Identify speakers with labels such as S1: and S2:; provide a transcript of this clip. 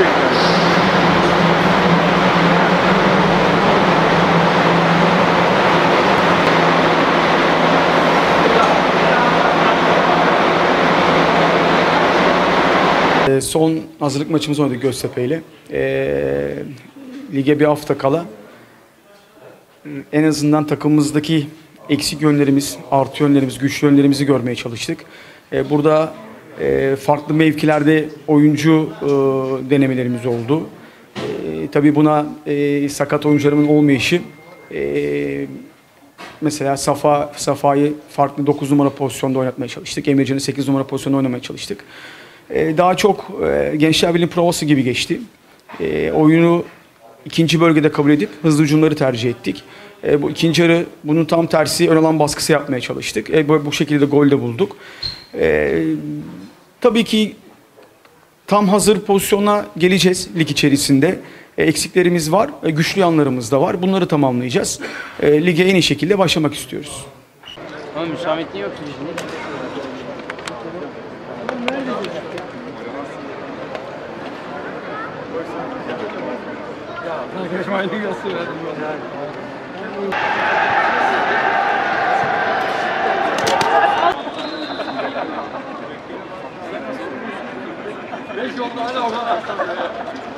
S1: Teşekkürler.
S2: Ee, Son hazırlık maçımızı oynadık Göztepe ile. Ee, lige bir hafta kala en azından takımımızdaki eksik yönlerimiz, artı yönlerimiz, güçlü yönlerimizi görmeye çalıştık. Ee, burada e, farklı mevkilerde oyuncu e, denemelerimiz oldu. E, tabii buna e, sakat oyuncularımın olmayışı e, Mesela Safa Safa'yı farklı 9 numara pozisyonda oynatmaya çalıştık. Emircan'ı 8 numara pozisyonda oynamaya çalıştık. Daha çok e, Gençler Birliği provası gibi geçti. Oyunu ikinci bölgede kabul edip hızlı hücumları tercih ettik. Ee, bu ikinci yarı bunun tam tersi ön alan baskısı yapmaya çalıştık. Ee, bu, bu şekilde de gol de bulduk. Ee, tabii ki tam hazır pozisyona geleceğiz lig içerisinde. E, eksiklerimiz var, e, güçlü yanlarımız da var. Bunları tamamlayacağız. E, lige en iyi şekilde başlamak istiyoruz.
S3: Ama müsametliği yok ki bizim. Ya, Ich komme alle auf